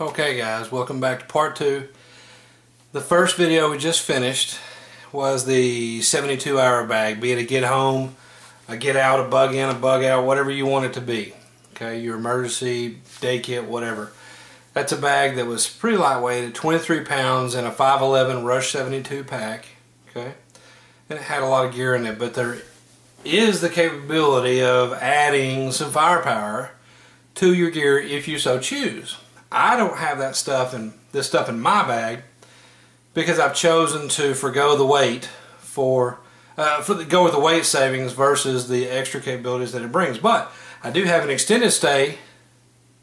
Okay guys, welcome back to part two. The first video we just finished was the 72 hour bag, be it a get home, a get out, a bug in, a bug out, whatever you want it to be. Okay, your emergency day kit, whatever. That's a bag that was pretty lightweight at 23 pounds in a 511 Rush 72 pack. Okay, and it had a lot of gear in it, but there is the capability of adding some firepower to your gear if you so choose. I don't have that stuff and this stuff in my bag because I've chosen to forego the weight for uh, for the, go with the weight savings versus the extra capabilities that it brings. But I do have an extended stay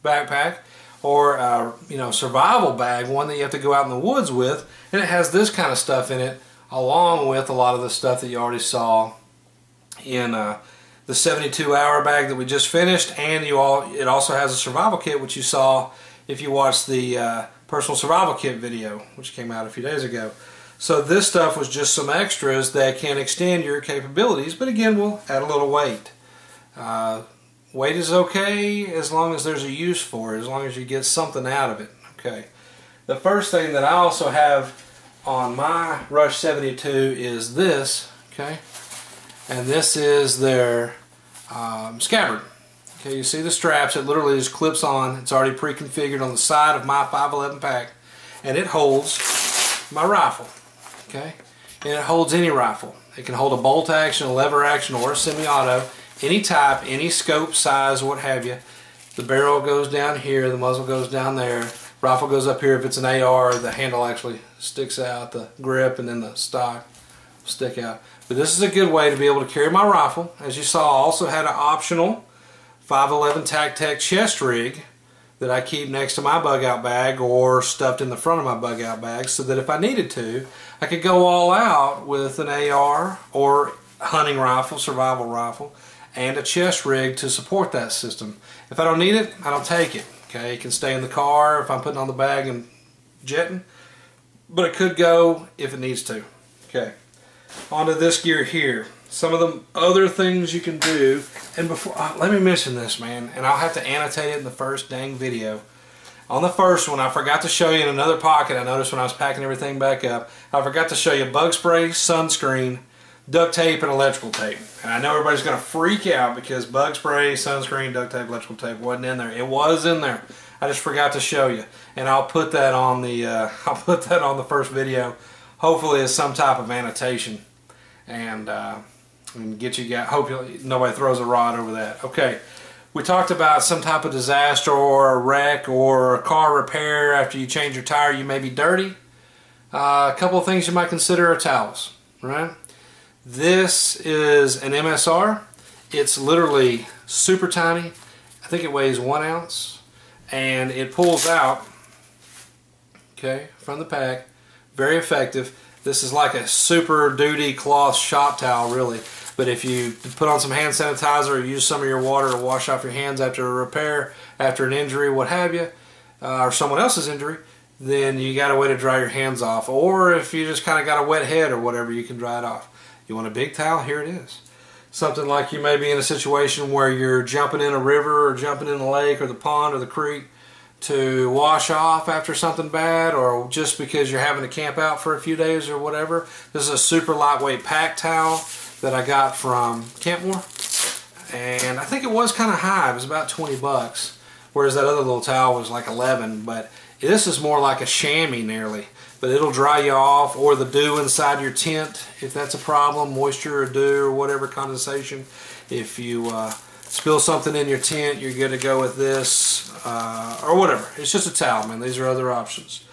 backpack or a, you know survival bag, one that you have to go out in the woods with, and it has this kind of stuff in it, along with a lot of the stuff that you already saw in. Uh, the 72 hour bag that we just finished and you all it also has a survival kit which you saw if you watched the uh, personal survival kit video, which came out a few days ago. So this stuff was just some extras that can extend your capabilities, but again, we'll add a little weight. Uh, weight is okay as long as there's a use for it, as long as you get something out of it. Okay. The first thing that I also have on my Rush 72 is this, okay, and this is their um, scabbard. Okay, you see the straps, it literally just clips on. It's already pre-configured on the side of my 511 pack. And it holds my rifle. Okay, and it holds any rifle. It can hold a bolt action, a lever action, or a semi-auto. Any type, any scope, size, what have you. The barrel goes down here, the muzzle goes down there. Rifle goes up here. If it's an AR, the handle actually sticks out, the grip, and then the stock stick out. But this is a good way to be able to carry my rifle. As you saw, I also had an optional 511 TacTec chest rig that I keep next to my bug out bag or stuffed in the front of my bug out bag so that if I needed to, I could go all out with an AR or hunting rifle, survival rifle, and a chest rig to support that system. If I don't need it, I don't take it. Okay, it can stay in the car if I'm putting on the bag and jetting, but it could go if it needs to. Okay, onto this gear here some of the other things you can do. And before, uh, let me mention this, man, and I'll have to annotate it in the first dang video. On the first one, I forgot to show you in another pocket. I noticed when I was packing everything back up, I forgot to show you bug spray, sunscreen, duct tape, and electrical tape. And I know everybody's going to freak out because bug spray, sunscreen, duct tape, electrical tape wasn't in there. It was in there. I just forgot to show you, and I'll put that on the uh, I'll put that on the first video. Hopefully, as some type of annotation, and. Uh, and get you got hope nobody throws a rod over that. Okay. We talked about some type of disaster or a wreck or a car repair after you change your tire. You may be dirty. Uh, a couple of things you might consider are towels right? This is an MSR it's literally super tiny. I think it weighs one ounce. And it pulls out okay from the pack. Very effective this is like a super duty cloth shop towel really but if you put on some hand sanitizer or use some of your water to wash off your hands after a repair, after an injury, what have you, uh, or someone else's injury, then you got a way to dry your hands off. Or if you just kind of got a wet head or whatever, you can dry it off. You want a big towel? Here it is. Something like you may be in a situation where you're jumping in a river or jumping in a lake or the pond or the creek to wash off after something bad or just because you're having to camp out for a few days or whatever. This is a super lightweight pack towel that I got from Campmor. And I think it was kind of high. It was about 20 bucks. Whereas that other little towel was like 11. But this is more like a chamois nearly. But it'll dry you off or the dew inside your tent if that's a problem. Moisture or dew or whatever condensation. If you uh, spill something in your tent, you're good to go with this uh, or whatever. It's just a towel, man. These are other options.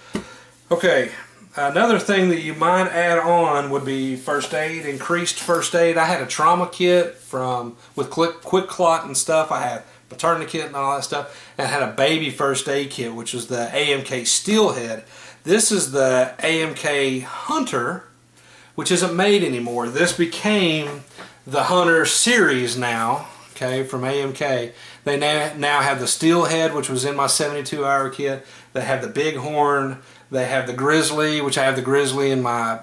Okay, Another thing that you might add on would be first aid, increased first aid. I had a trauma kit from with quick, quick clot and stuff. I had a tourniquet and all that stuff. And I had a baby first aid kit, which was the AMK Steelhead. This is the AMK Hunter, which isn't made anymore. This became the Hunter series now, okay, from AMK. They now, now have the Steelhead, which was in my 72 hour kit. They have the Bighorn, they have the Grizzly, which I have the Grizzly in my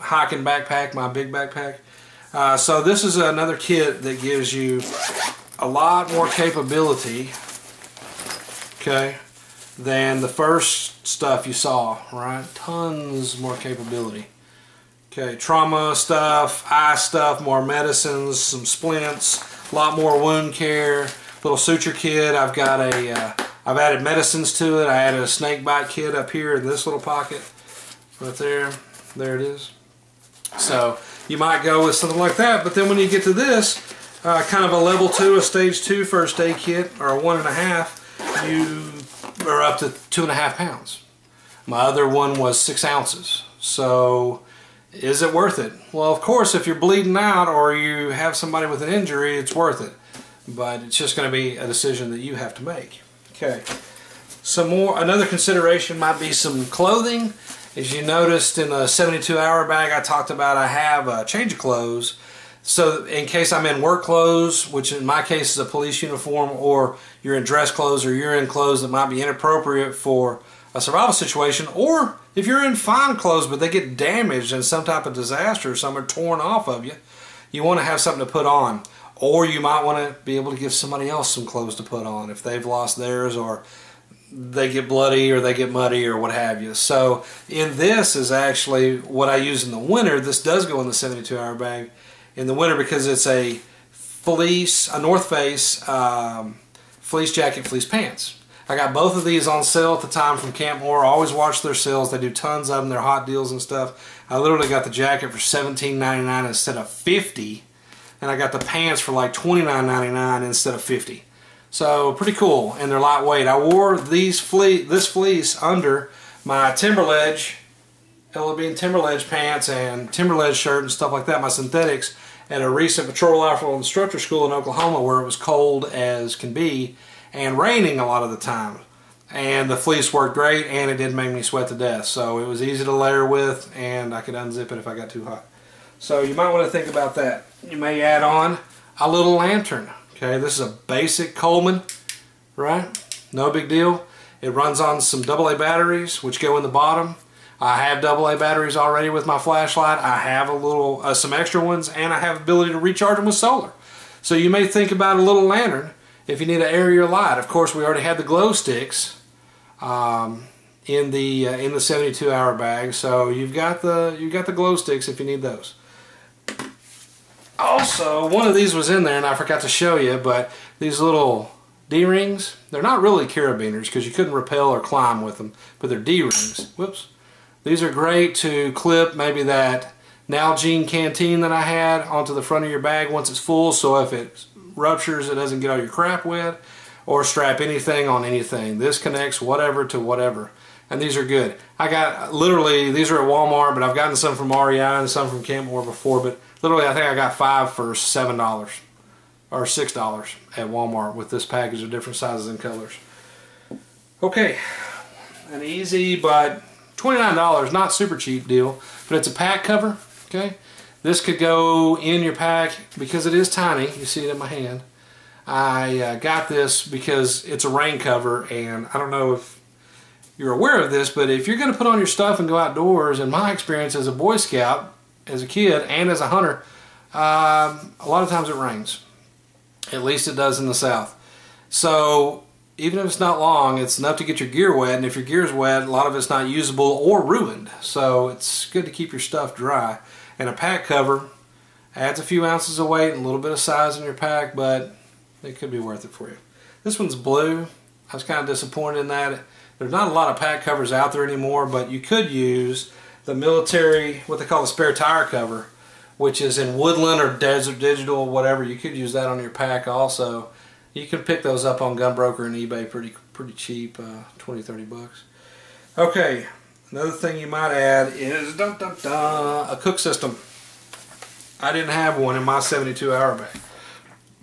hiking backpack, my big backpack. Uh, so this is another kit that gives you a lot more capability. Okay, than the first stuff you saw, right? Tons more capability. Okay, trauma stuff, eye stuff, more medicines, some splints, a lot more wound care, little suture kit. I've got a, uh, added medicines to it. I added a snake bite kit up here in this little pocket, right there. There it is. So you might go with something like that, but then when you get to this, uh, kind of a level two, a stage two first aid kit, or a one and a half, you are up to two and a half pounds. My other one was six ounces. So is it worth it? Well, of course, if you're bleeding out or you have somebody with an injury, it's worth it. But it's just going to be a decision that you have to make. Okay. Some more, another consideration might be some clothing. As you noticed in the 72 hour bag I talked about, I have a change of clothes. So in case I'm in work clothes, which in my case is a police uniform, or you're in dress clothes or you're in clothes that might be inappropriate for a survival situation, or if you're in fine clothes but they get damaged in some type of disaster, some are torn off of you, you want to have something to put on. Or you might want to be able to give somebody else some clothes to put on if they've lost theirs or they get bloody or they get muddy or what have you. So in this is actually what I use in the winter. This does go in the 72 hour bag in the winter because it's a fleece, a North Face um, fleece jacket, fleece pants. I got both of these on sale at the time from Campmor. always watch their sales. They do tons of them. They're hot deals and stuff. I literally got the jacket for $17.99 instead of 50 and I got the pants for like $29.99 instead of 50 so pretty cool, and they're lightweight. I wore these fleece, this fleece under my Timberledge, L.L. Bean Timberledge pants and Timberledge shirt and stuff like that, my synthetics, at a recent patrol rifle instructor school in Oklahoma where it was cold as can be and raining a lot of the time. And the fleece worked great and it didn't make me sweat to death. So it was easy to layer with and I could unzip it if I got too hot. So you might want to think about that. You may add on a little lantern. Okay, this is a basic Coleman, right? No big deal. It runs on some AA batteries, which go in the bottom. I have AA batteries already with my flashlight. I have a little, uh, some extra ones, and I have ability to recharge them with solar. So you may think about a little lantern if you need to air your light. Of course, we already had the glow sticks um, in the uh, in the 72 hour bag, so you've got the you've got the glow sticks if you need those. Also, one of these was in there and I forgot to show you, but these little D-rings, they're not really carabiners because you couldn't rappel or climb with them, but they're D-rings. Whoops. These are great to clip maybe that Nalgene canteen that I had onto the front of your bag once it's full so if it ruptures it doesn't get all your crap wet or strap anything on anything. This connects whatever to whatever and these are good. I got literally these are at Walmart but I've gotten some from REI and some from Campmor before but Literally, I think I got five for seven dollars or six dollars at Walmart with this package of different sizes and colors. Okay, an easy but $29, not super cheap deal, but it's a pack cover, okay? This could go in your pack because it is tiny. You see it in my hand. I uh, got this because it's a rain cover and I don't know if you're aware of this, but if you're going to put on your stuff and go outdoors, in my experience as a Boy Scout, as a kid and as a hunter, um, a lot of times it rains. At least it does in the south. So even if it's not long, it's enough to get your gear wet. And if your gear's wet, a lot of it's not usable or ruined. So it's good to keep your stuff dry. And a pack cover adds a few ounces of weight and a little bit of size in your pack, but it could be worth it for you. This one's blue. I was kind of disappointed in that. There's not a lot of pack covers out there anymore, but you could use the military, what they call the spare tire cover, which is in Woodland or Desert Digital, whatever. You could use that on your pack also. You can pick those up on Gunbroker and eBay pretty pretty cheap, uh, 20, 30 bucks. Okay, another thing you might add is dun, dun, dun, a cook system. I didn't have one in my 72 hour bag.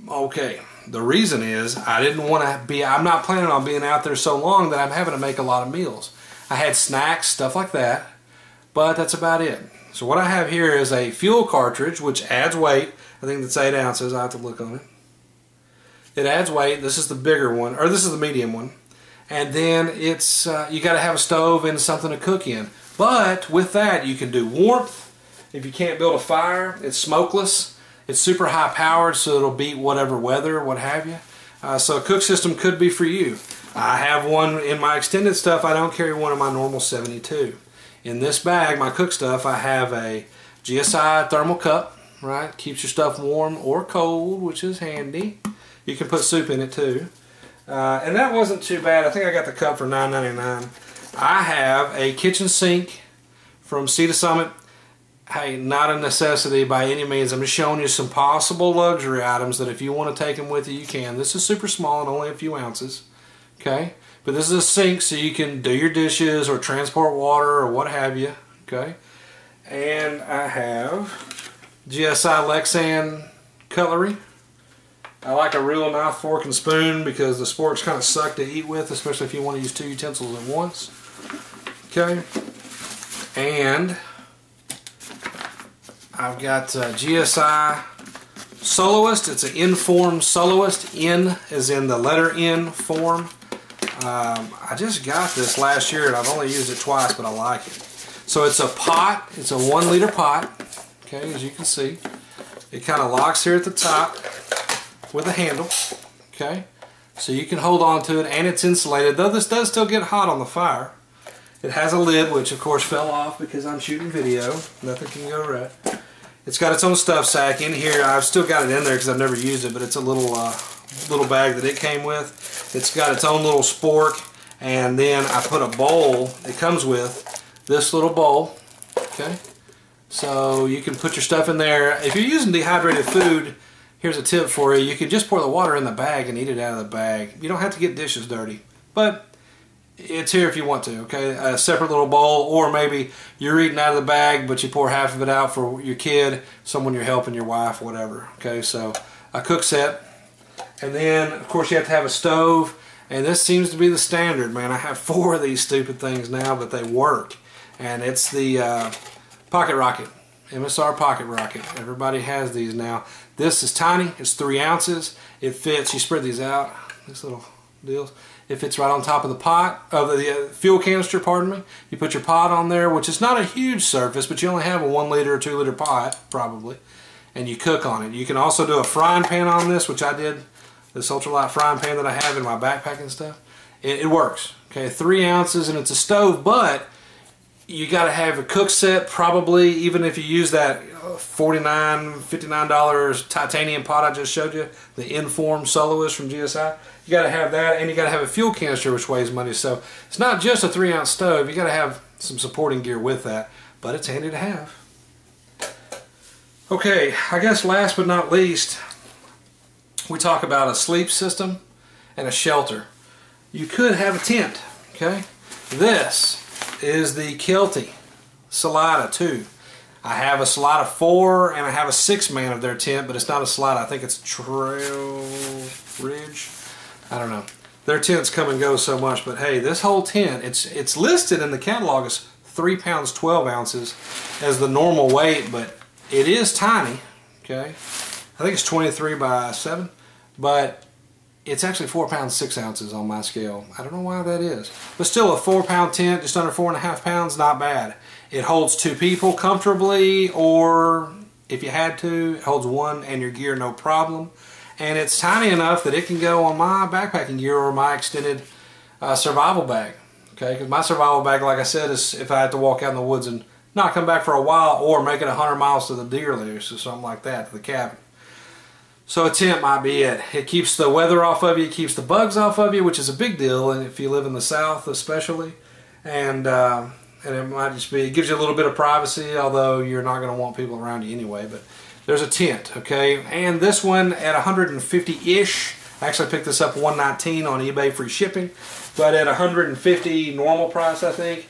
Okay, the reason is I didn't want to be, I'm not planning on being out there so long that I'm having to make a lot of meals. I had snacks, stuff like that but that's about it. So what I have here is a fuel cartridge which adds weight. I think that's 8 ounces. I have to look on it. It adds weight. This is the bigger one, or this is the medium one. And then it's uh, you got to have a stove and something to cook in. But with that you can do warmth. If you can't build a fire, it's smokeless. It's super high powered so it'll beat whatever weather, what have you. Uh, so a cook system could be for you. I have one in my extended stuff. I don't carry one in my normal 72. In this bag, my cook stuff, I have a GSI thermal cup, right? Keeps your stuff warm or cold, which is handy. You can put soup in it too. Uh, and that wasn't too bad. I think I got the cup for $9.99. I have a kitchen sink from Sea to Summit. Hey, not a necessity by any means. I'm just showing you some possible luxury items that if you want to take them with you, you can. This is super small and only a few ounces. Okay? But this is a sink so you can do your dishes or transport water or what have you. Okay? And I have GSI Lexan cutlery. I like a real knife, fork, and spoon because the sporks kind of suck to eat with, especially if you want to use two utensils at once. Okay. And I've got GSI Soloist. It's an N-form Soloist. N is in the letter N form. Um, I just got this last year and I've only used it twice, but I like it. So it's a pot. It's a one liter pot. Okay, as you can see. It kind of locks here at the top with a handle. Okay, so you can hold on to it and it's insulated, though this does still get hot on the fire. It has a lid, which of course fell off because I'm shooting video. Nothing can go right. It's got its own stuff sack in here. I've still got it in there because I've never used it, but it's a little uh, little bag that it came with. It's got its own little spork, and then I put a bowl. It comes with this little bowl. Okay, so you can put your stuff in there. If you're using dehydrated food, here's a tip for you. You can just pour the water in the bag and eat it out of the bag. You don't have to get dishes dirty. But it's here if you want to, okay? A separate little bowl, or maybe you're eating out of the bag, but you pour half of it out for your kid, someone you're helping, your wife, whatever, okay? So a cook set. And then, of course, you have to have a stove. And this seems to be the standard, man. I have four of these stupid things now, but they work. And it's the uh, Pocket Rocket. MSR Pocket Rocket. Everybody has these now. This is tiny. It's three ounces. It fits. You spread these out. These little deals. It fits right on top of the pot of the uh, fuel canister. Pardon me. You put your pot on there, which is not a huge surface, but you only have a one liter or two liter pot probably, and you cook on it. You can also do a frying pan on this, which I did. This ultralight frying pan that I have in my backpack and stuff. It, it works. Okay, three ounces, and it's a stove, but you got to have a cook set probably even if you use that uh, 49 $59 titanium pot I just showed you the N-form soloist from GSI you got to have that and you got to have a fuel canister which weighs money. So it's not just a three ounce stove you got to have some supporting gear with that but it's handy to have. Okay I guess last but not least we talk about a sleep system and a shelter. You could have a tent okay? This is the Kelty Salida 2. I have a Salida 4 and I have a 6 man of their tent, but it's not a Salida. I think it's Trail Ridge. I don't know. Their tents come and go so much, but hey, this whole tent, it's it's listed in the catalog as 3 pounds 12 ounces as the normal weight, but it is tiny, okay? I think it's 23 by 7, but it's actually four pounds six ounces on my scale. I don't know why that is. But still a four pound tent, just under four and a half pounds, not bad. It holds two people comfortably or if you had to, it holds one and your gear no problem. And it's tiny enough that it can go on my backpacking gear or my extended uh, survival bag. Okay, because my survival bag, like I said, is if I had to walk out in the woods and not come back for a while or make it 100 miles to the deer lease or something like that, to the cabin. So a tent might be it. It keeps the weather off of you, keeps the bugs off of you, which is a big deal and if you live in the south especially. And uh, and it might just be, it gives you a little bit of privacy, although you're not going to want people around you anyway. But there's a tent, okay? And this one at 150-ish, I actually picked this up 119 on eBay free shipping, but at 150 normal price, I think,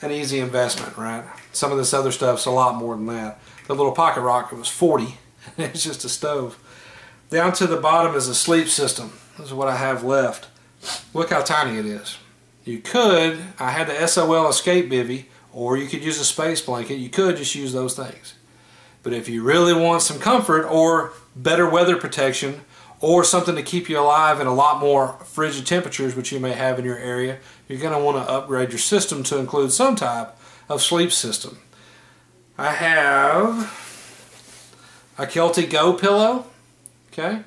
an easy investment, right? Some of this other stuff's a lot more than that. The little pocket rocket was 40. it's just a stove. Down to the bottom is a sleep system. This is what I have left. Look how tiny it is. You could, I had the SOL Escape Bivy, or you could use a space blanket. You could just use those things. But if you really want some comfort or better weather protection or something to keep you alive in a lot more frigid temperatures which you may have in your area, you're going to want to upgrade your system to include some type of sleep system. I have a Kelty Go pillow. Okay.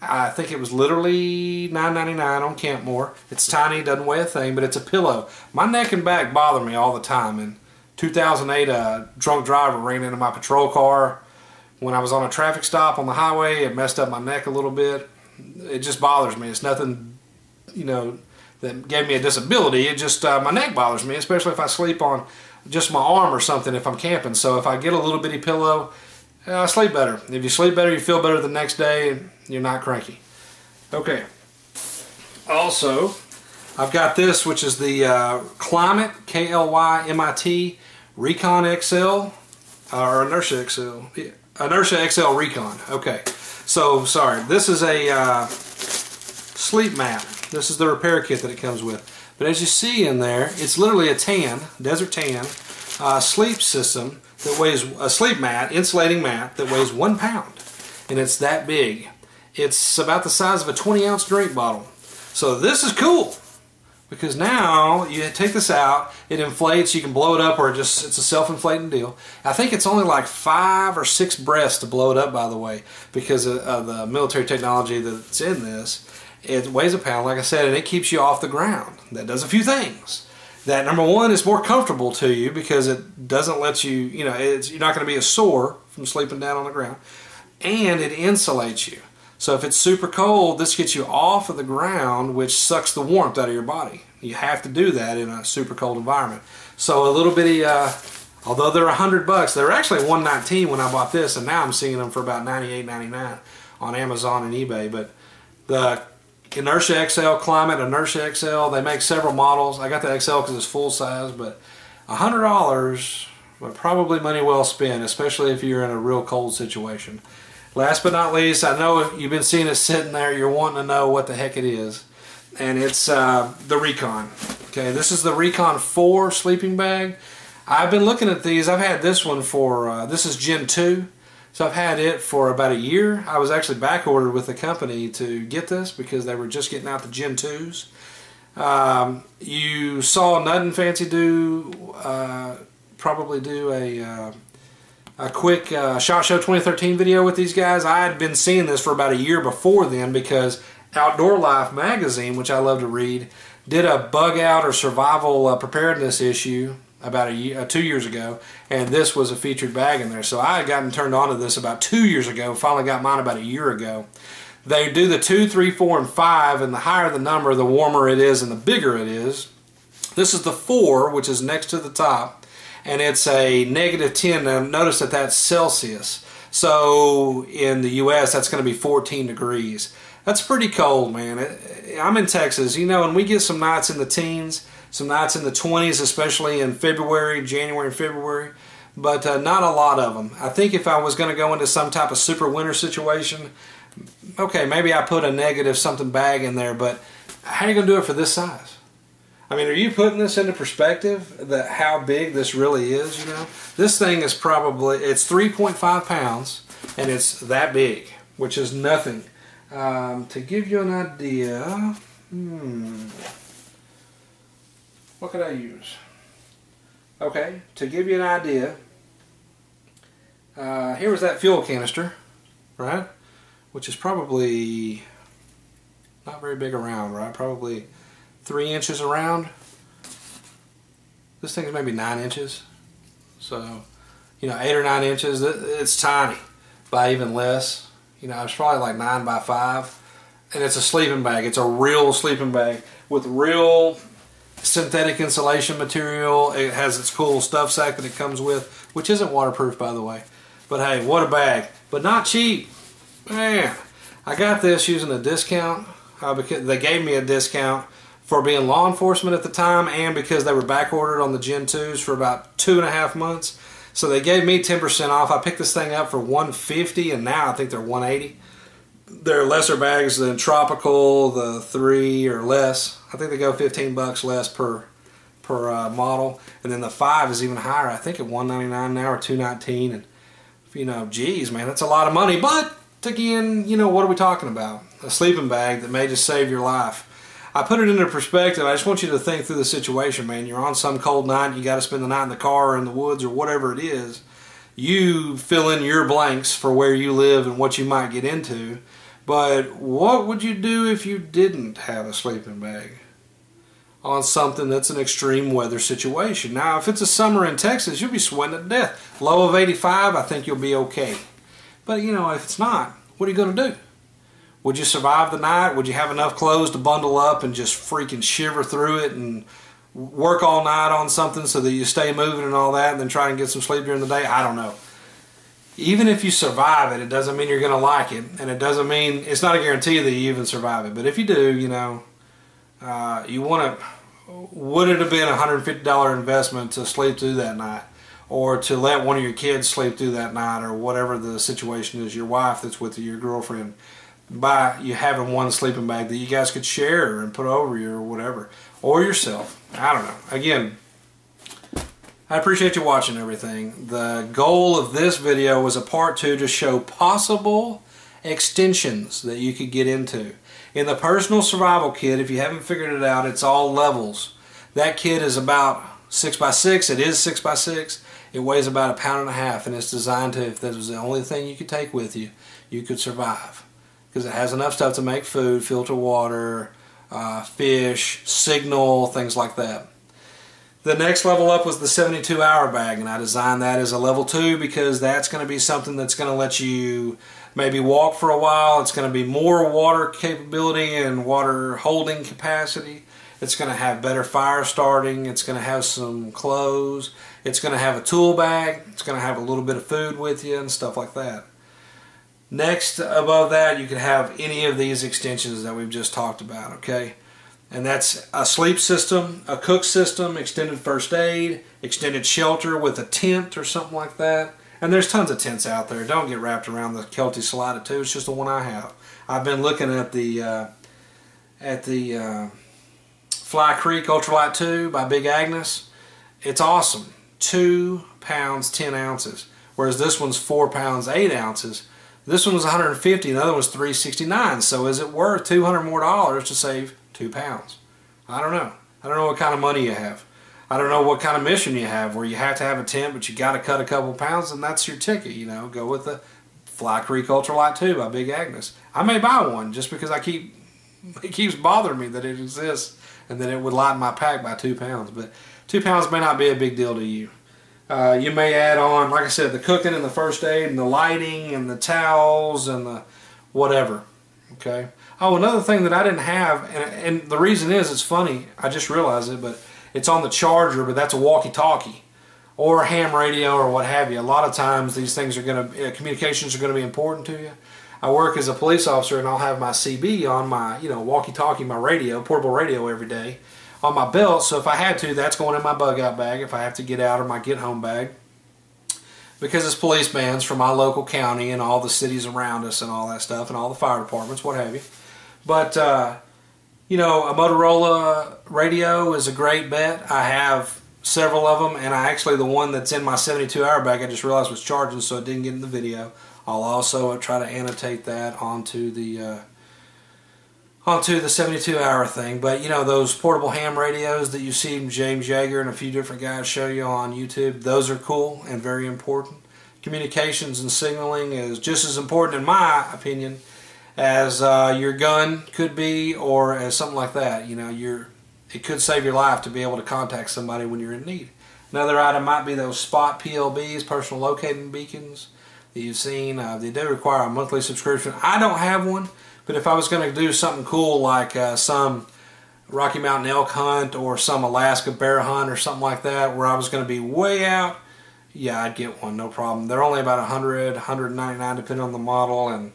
I think it was literally $9.99 on Campmor. It's tiny, doesn't weigh a thing, but it's a pillow. My neck and back bother me all the time. In 2008, a drunk driver ran into my patrol car when I was on a traffic stop on the highway. It messed up my neck a little bit. It just bothers me. It's nothing, you know, that gave me a disability. It just, uh, my neck bothers me, especially if I sleep on just my arm or something if I'm camping. So if I get a little bitty pillow, I sleep better. If you sleep better, you feel better the next day, and you're not cranky. Okay. Also, I've got this, which is the uh, Klymit, K-L-Y-M-I-T, Recon XL, or Inertia XL. Inertia XL Recon. Okay. So, sorry. This is a uh, sleep mat. This is the repair kit that it comes with. But as you see in there, it's literally a tan, desert tan, uh, sleep system that weighs, a sleep mat, insulating mat, that weighs one pound. And it's that big. It's about the size of a 20 ounce drink bottle. So this is cool because now you take this out, it inflates, you can blow it up or it just it's a self-inflating deal. I think it's only like five or six breaths to blow it up by the way because of, of the military technology that's in this. It weighs a pound, like I said, and it keeps you off the ground. That does a few things. That number one is more comfortable to you because it doesn't let you, you know, it's you're not going to be a sore from sleeping down on the ground. And it insulates you. So if it's super cold, this gets you off of the ground, which sucks the warmth out of your body. You have to do that in a super cold environment. So a little bitty, uh, although they're a hundred bucks, they're actually 119 when I bought this, and now I'm seeing them for about 98.99 on Amazon and eBay. But the Inertia XL Klymit, Inertia XL. They make several models. I got the XL because it's full size, but $100, but probably money well spent, especially if you're in a real cold situation. Last but not least, I know you've been seeing it sitting there. You're wanting to know what the heck it is. And it's uh, the Recon. Okay, this is the Recon 4 sleeping bag. I've been looking at these. I've had this one for, uh, this is Gen 2. So I've had it for about a year. I was actually back ordered with the company to get this because they were just getting out the Gen 2s. Um, you saw Nutnfancy do, uh, probably do a, uh, a quick uh, SHOT Show 2013 video with these guys. I had been seeing this for about a year before then because Outdoor Life magazine, which I love to read, did a bug out or survival uh, preparedness issue about a year, uh, two years ago, and this was a featured bag in there. So I had gotten turned on to this about two years ago. Finally got mine about a year ago. They do the two, three, four, and five, and the higher the number, the warmer it is, and the bigger it is. This is the four, which is next to the top, and it's a negative 10. Now notice that that's Celsius. So in the U.S., that's going to be 14 degrees. That's pretty cold, man. I'm in Texas, you know, and we get some nights in the teens some nights in the 20s, especially in February, January and February, but uh, not a lot of them. I think if I was going to go into some type of super winter situation, okay, maybe I put a negative something bag in there, but how are you going to do it for this size? I mean, are you putting this into perspective that how big this really is, you know? This thing is probably, it's 3.5 pounds, and it's that big, which is nothing. Um, to give you an idea, hmm, what could I use? Okay, to give you an idea, uh, here was that fuel canister, right? Which is probably not very big around, right? Probably three inches around. This thing is maybe nine inches. So, you know, eight or nine inches, it's tiny by even less. You know, it's probably like nine by five. And it's a sleeping bag. It's a real sleeping bag with real synthetic insulation material. It has its cool stuff sack that it comes with, which isn't waterproof by the way. But hey, what a bag. But not cheap. Man, I got this using a discount. Uh, they gave me a discount for being law enforcement at the time and because they were back ordered on the Gen 2s for about two and a half months. So they gave me 10% off. I picked this thing up for 150 and now I think they're 180 they're lesser bags than tropical, the three or less. I think they go 15 bucks less per per uh, model, and then the five is even higher. I think at 199 now or 219, and you know, geez, man, that's a lot of money. But again, you know, what are we talking about? A sleeping bag that may just save your life. I put it into perspective. I just want you to think through the situation, man. You're on some cold night, you got to spend the night in the car or in the woods or whatever it is. You fill in your blanks for where you live and what you might get into But what would you do if you didn't have a sleeping bag? On something that's an extreme weather situation. Now, if it's a summer in Texas, you'll be sweating to death. Low of 85, I think you'll be okay. But, you know, if it's not, what are you going to do? Would you survive the night? Would you have enough clothes to bundle up and just freaking shiver through it and work all night on something so that you stay moving and all that and then try and get some sleep during the day? I don't know even if you survive it, it doesn't mean you're going to like it, and it doesn't mean it's not a guarantee that you even survive it. But if you do, you know, uh, you want to. Would it have been a hundred fifty dollar investment to sleep through that night, or to let one of your kids sleep through that night, or whatever the situation is, your wife that's with you, your girlfriend, by you having one sleeping bag that you guys could share and put over you or whatever, or yourself. I don't know. Again, I appreciate you watching everything. The goal of this video was a part two to show possible extensions that you could get into. In the personal survival kit, if you haven't figured it out, it's all levels. That kit is about 6x6. It is 6x6. It weighs about a pound and a half, and it's designed to, if that was the only thing you could take with you, you could survive. Because it has enough stuff to make food, filter water, uh, fish, signal, things like that. The next level up was the 72 hour bag and I designed that as a level 2 because that's going to be something that's going to let you maybe walk for a while. It's going to be more water capability and water holding capacity. It's going to have better fire starting. It's going to have some clothes. It's going to have a tool bag. It's going to have a little bit of food with you and stuff like that. Next above that you can have any of these extensions that we've just talked about, okay? and that's a sleep system, a cook system, extended first aid, extended shelter with a tent or something like that. And there's tons of tents out there. Don't get wrapped around the Kelty Salida 2. It's just the one I have. I've been looking at the uh, at the uh, Fly Creek Ultralight 2 by Big Agnes. It's awesome. Two pounds, 10 ounces. Whereas this one's four pounds, eight ounces. This one was 150, the other was 369. So is it worth 200 more dollars to save two pounds. I don't know. I don't know what kind of money you have. I don't know what kind of mission you have where you have to have a tent, but you got to cut a couple pounds, and that's your ticket. You know, go with the Fly Creek Ultralight 2 by Big Agnes. I may buy one just because I keep it keeps bothering me that it exists and that it would lighten my pack by two pounds. But two pounds may not be a big deal to you. Uh, you may add on, like I said, the cooking and the first aid and the lighting and the towels and the whatever. Okay. Oh, another thing that I didn't have, and, and the reason is, it's funny, I just realized it, but it's on the charger, but that's a walkie-talkie or a ham radio or what have you. A lot of times these things are going to, uh, communications are going to be important to you. I work as a police officer and I'll have my CB on my, you know, walkie-talkie, my radio, portable radio every day on my belt. So if I had to, that's going in my bug out bag if I have to get out or my get home bag because it's police bands from my local county and all the cities around us and all that stuff and all the fire departments, what have you. But, uh, you know, a Motorola radio is a great bet. I have several of them, and I actually, the one that's in my 72 hour bag, I just realized was charging, so it didn't get in the video. I'll also try to annotate that onto the uh, onto the 72 hour thing. But you know those portable ham radios that you see James Yeager and a few different guys show you on YouTube, those are cool and very important. Communications and signaling is just as important in my opinion as uh, your gun could be or as something like that. You know, you're, it could save your life to be able to contact somebody when you're in need. Another item might be those spot PLBs, personal locating beacons that you've seen. Uh, they do require a monthly subscription. I don't have one, but if I was going to do something cool like uh, some Rocky Mountain elk hunt or some Alaska bear hunt or something like that where I was going to be way out, yeah, I'd get one, no problem. They're only about 100, 199 depending on the model and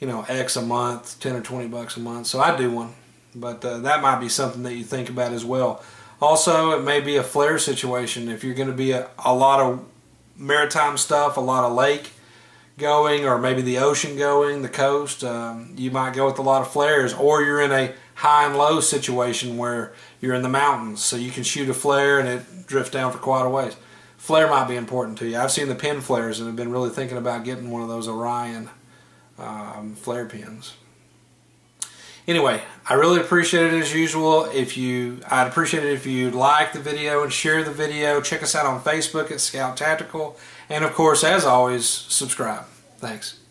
you know, X a month, 10 or 20 bucks a month. So I'd do one. But uh, that might be something that you think about as well. Also, it may be a flare situation. If you're going to be a, a lot of maritime stuff, a lot of lake going, or maybe the ocean going, the coast, um, you might go with a lot of flares. Or you're in a high and low situation where you're in the mountains, so you can shoot a flare and it drifts down for quite a ways. Flare might be important to you. I've seen the pin flares and have been really thinking about getting one of those Orion um, flare pins. Anyway, I really appreciate it as usual. If you, I'd appreciate it if you like the video and share the video. Check us out on Facebook at Scout Tactical. And of course, as always, subscribe. Thanks.